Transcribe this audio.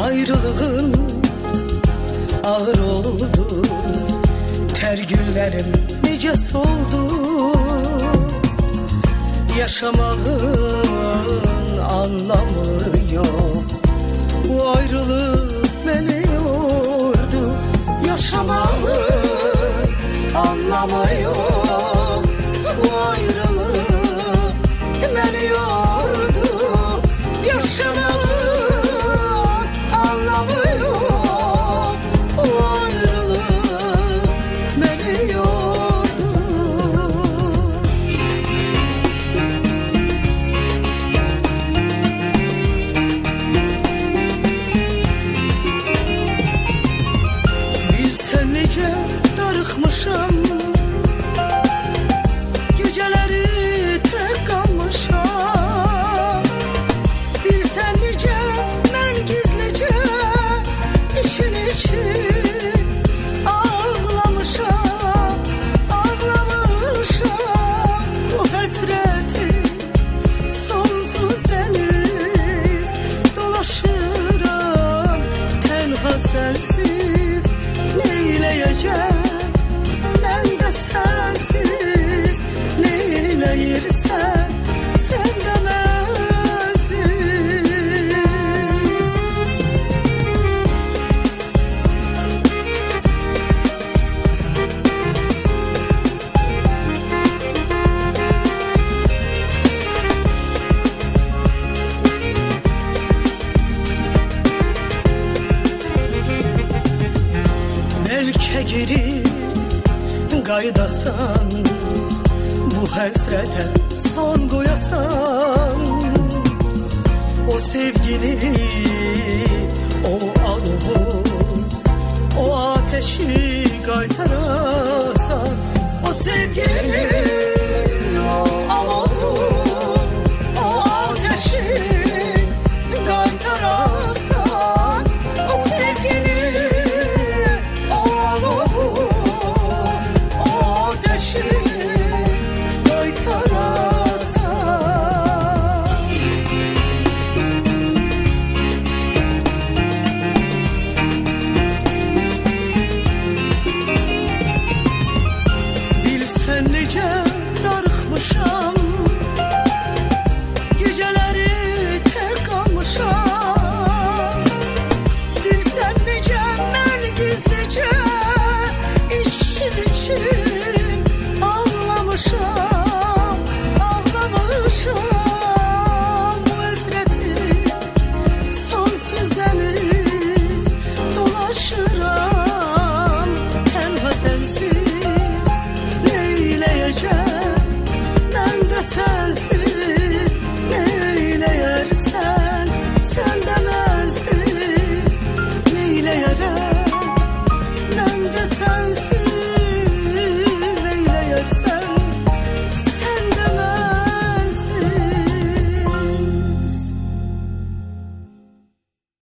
Ayrılığın ağır oldu. Ter güllerim nice soldu. Yaşamağın anlamı yok. Bu ayrılık beni yordu. Yaşamağın anlamı yok. Bu ayrılık beni yordu sensiz Neyleyeceğim Melke girip qaydasan Bu həsrətə son qoyasan O sevgini, o alovu O ateşi qaytarasan O sevgini, 这